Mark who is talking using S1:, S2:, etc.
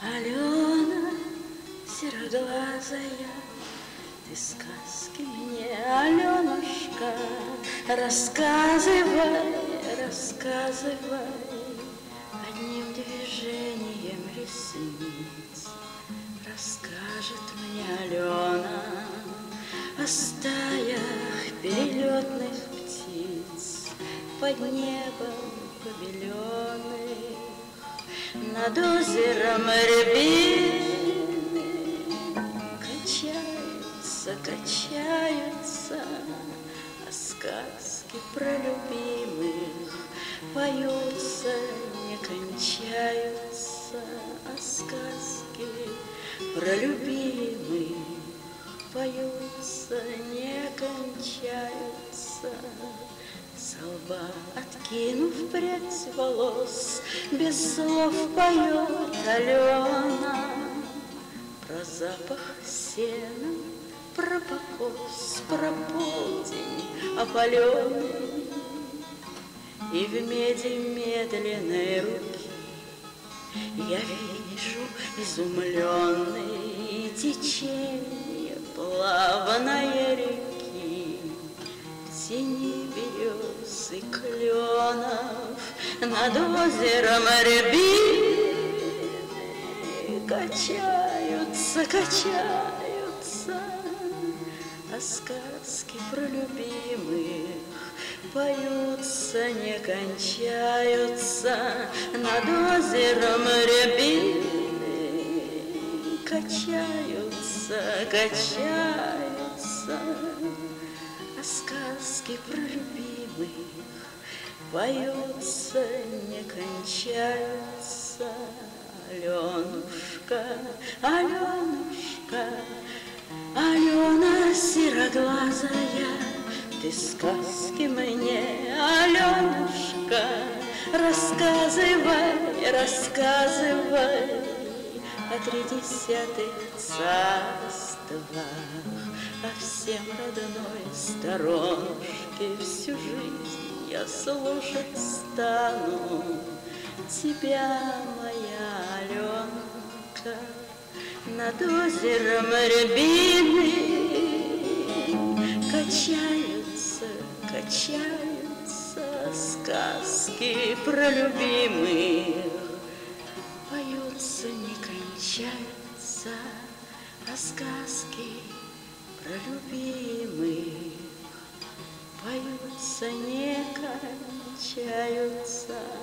S1: Алена, сероглазая, ты сказки мне, Аленушка, рассказывай, рассказывай одним движением ресниц. Расскажет мне Алена о стаях перелетных птиц под небом побеленных над озером рябины качаются, качаются, а сказки про любимых поются, не кончаются, а сказки про любимых поются, не кончаются. С лба откинув прядь волос, Без слов поет Алена. Про запах сена, про покос, Про полдень опаленный. И в меди медленной руки Я вижу изумленные течение плавной Над озером рябины Качаются, качаются А сказки про любимых Поются, не кончаются. Над озером рябины Качаются, качаются А сказки про любимых Поются, не кончаются Аленушка, Аленушка, Алена сероглазая, Ты сказки мне, Аленушка, Рассказывай, рассказывай О тридесятых царствах, О всем родной сторонушке Всю жизнь я слушать стану. Тебя, моя Аленка, Над озером рябины Качаются, качаются Сказки про любимых любимых Поются, не кончаются